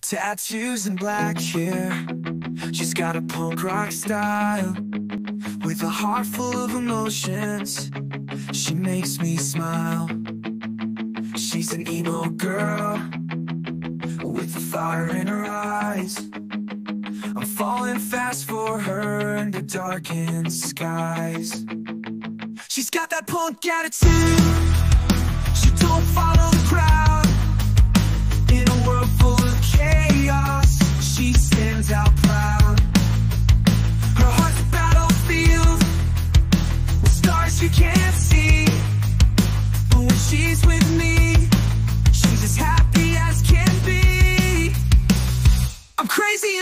Tattoos and black hair. She's got a punk rock style With a heart full of emotions. She makes me smile. She's an emo girl With the fire in her eyes. I'm falling fast for her under darkened skies. She's got that punk attitude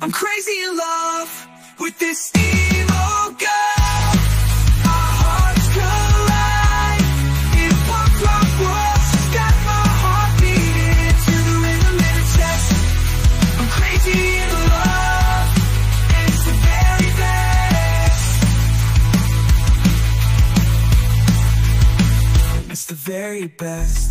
I'm crazy in love with this emo girl. Our hearts collide in punk rock world. She's got my heart beating to the rhythm in her chest. I'm crazy in love, it's the very best. It's the very best.